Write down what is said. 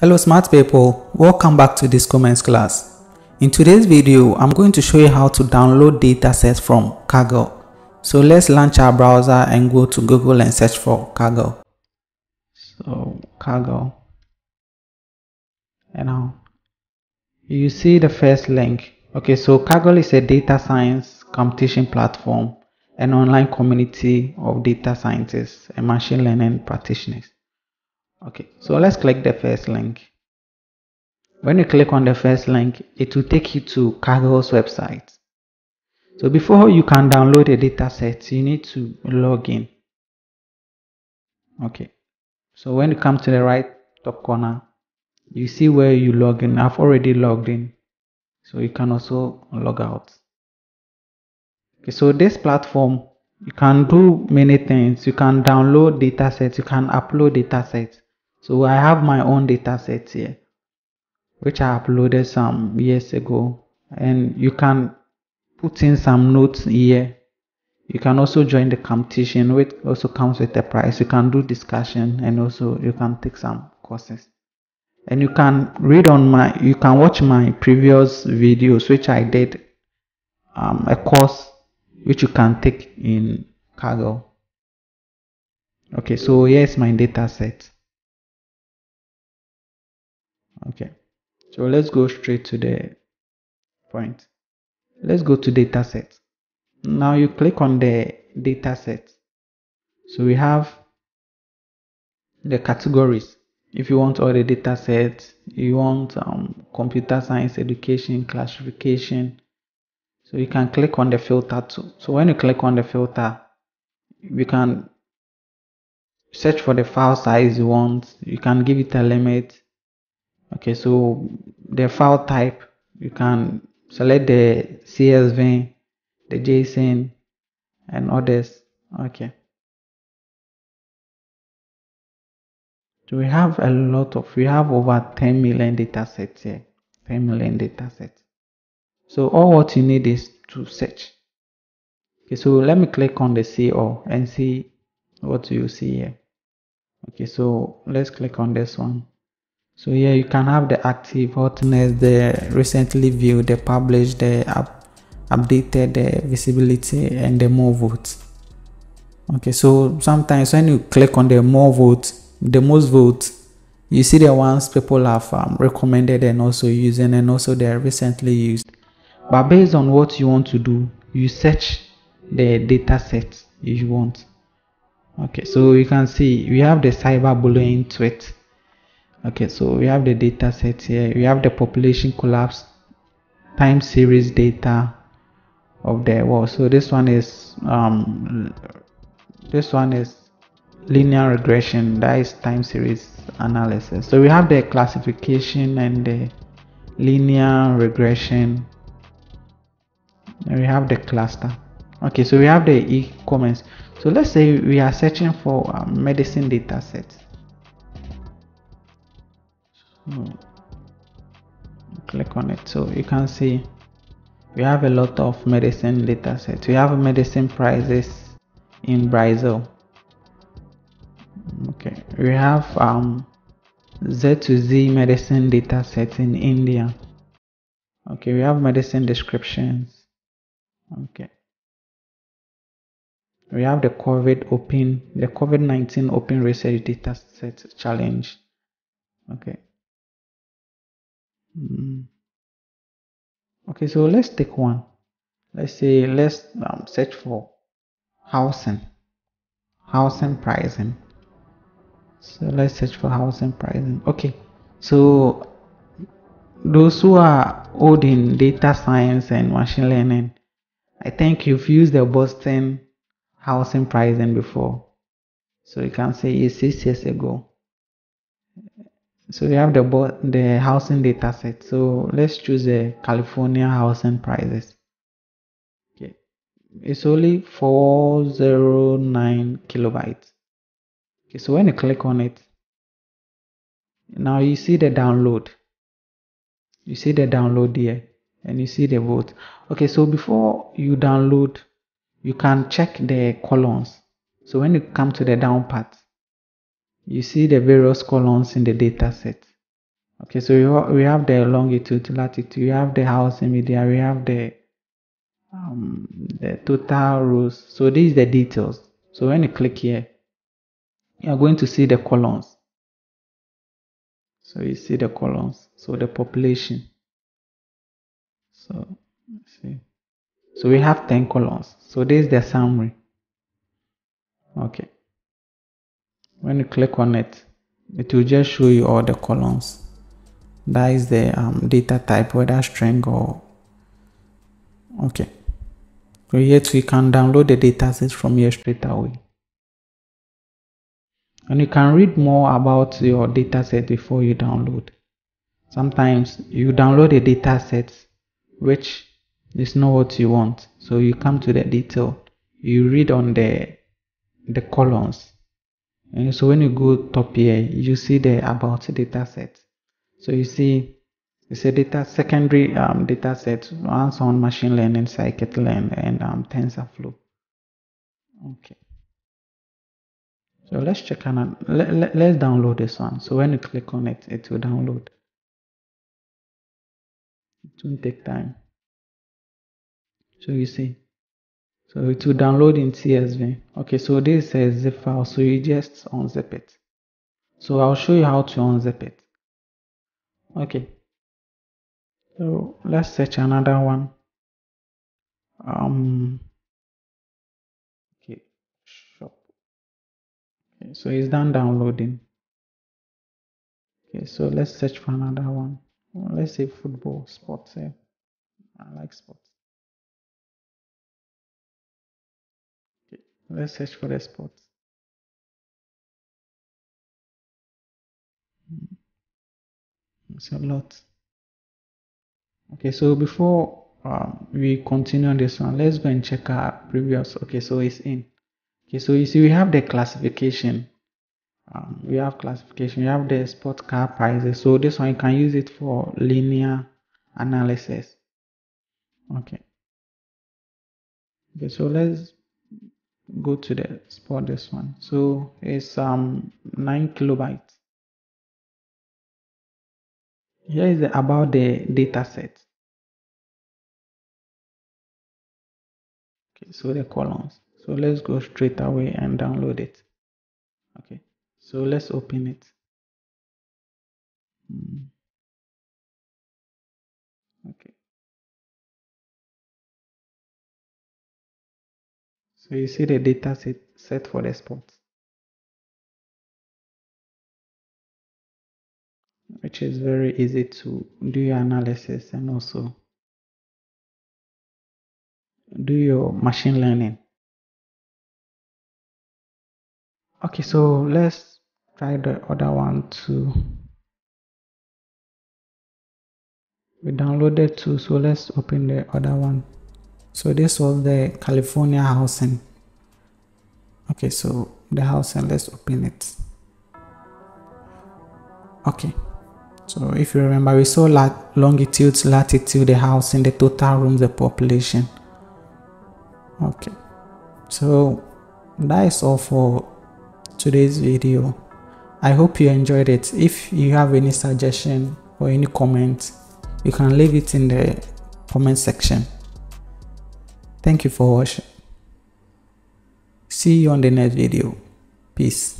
Hello smart people, welcome back to Discomens class. In today's video, I'm going to show you how to download datasets from Kaggle. So let's launch our browser and go to Google and search for Kaggle. So Kaggle. And now you see the first link. Okay, so Kaggle is a data science competition platform, an online community of data scientists and machine learning practitioners. Okay, so let's click the first link. When you click on the first link, it will take you to Kaggle's website. So before you can download a dataset, you need to log in. Okay, so when you come to the right top corner, you see where you log in. I've already logged in, so you can also log out. Okay, so this platform, you can do many things. You can download datasets, you can upload datasets. So I have my own datasets here, which I uploaded some years ago, and you can put in some notes here. You can also join the competition, which also comes with a price. You can do discussion, and also you can take some courses. And you can read on my, you can watch my previous videos, which I did um, a course which you can take in Kaggle. Okay, so here's my data set. Okay, so let's go straight to the point. Let's go to data set. Now you click on the data set. So we have the categories. If you want all the data sets, you want um, computer science education, classification. So you can click on the filter too. So when you click on the filter, you can search for the file size you want. You can give it a limit okay so the file type you can select the csv the json and others. Okay. So we have a lot of we have over 10 million data sets here. 10 million data sets. So all what you need is to search. Okay so let me click on the all and see what you see here. Okay so let's click on this one so here you can have the active hotness the recently viewed the published the up, updated the visibility and the more votes. Okay so sometimes when you click on the more votes the most votes you see the ones people have um, recommended and also using and also they're recently used. But based on what you want to do you search the data set you want. Okay so you can see we have the cyberbullying tweet okay so we have the data set here. We have the population collapse time series data of the world. So this one is um this one is linear regression. That is time series analysis. So we have the classification and the linear regression. And we have the cluster. Okay so we have the e-commerce. So let's say we are searching for um, medicine data sets. Click on it. So you can see we have a lot of medicine data sets. We have medicine prices in brazil. Okay. We have um z to z medicine data sets in india. Okay. We have medicine descriptions. Okay. We have the covid open the covid-19 open research data set challenge. Okay Mm. Okay, so let's take one. Let's say let's um, search for housing, housing pricing. So let's search for housing pricing. Okay, so those who are old in data science and machine learning, I think you've used the Boston housing pricing before. So you can say it's six years ago so we have the the housing data set. So let's choose the california housing prices. Okay. It's only 409 kilobytes. Okay so when you click on it now you see the download. You see the download here and you see the vote. Okay so before you download you can check the columns. So when you come to the down part you see the various columns in the data set. Okay so we have the longitude latitude we have the housing media we have the um, the total rows. So these are the details. So when you click here you are going to see the columns. So you see the columns. So the population. So see. So we have 10 columns. So this is the summary. Okay when you click on it it will just show you all the columns. That is the um, data type whether string or okay. So yet we can download the dataset from here straight away. And you can read more about your dataset before you download. Sometimes you download a dataset which is not what you want. So you come to the detail. You read on the the columns and so when you go top here you see the about data dataset so you see it's a data secondary um, data set runs on machine learning, scikit-learn, and um, TensorFlow. Okay. So let's check on let, let, let's download this one. So when you click on it, it will download. It won't take time. So you see. So it will download in CSV. Okay, so this is a zip file, so you just unzip it. So I'll show you how to unzip it. Okay. So let's search another one. Um okay, shop. Okay, so it's done downloading. Okay, so let's search for another one. Let's say football, sports. Yeah. I like sports. Let's search for the sports. Hmm. It's a lot. Okay, so before um, we continue on this one, let's go and check our previous. Okay, so it's in. Okay, so you see we have the classification. Um, we have classification. We have the sport car prices. So this one you can use it for linear analysis. Okay. Okay, so let's go to the spot this one. So it's um nine kilobytes. Here is the, about the data set. Okay, so the columns. So let's go straight away and download it. Okay, so let's open it. Hmm. So you see the data set set for the sports. which is very easy to do your analysis and also do your machine learning. Okay, so let's try the other one too. We downloaded two, so let's open the other one. So this was the California housing. Okay, so the housing, let's open it. Okay. So if you remember, we saw lat longitude, latitude, the house, and the total rooms, the population. Okay. So that is all for today's video. I hope you enjoyed it. If you have any suggestion or any comment, you can leave it in the comment section. Thank you for watching. See you on the next video. Peace.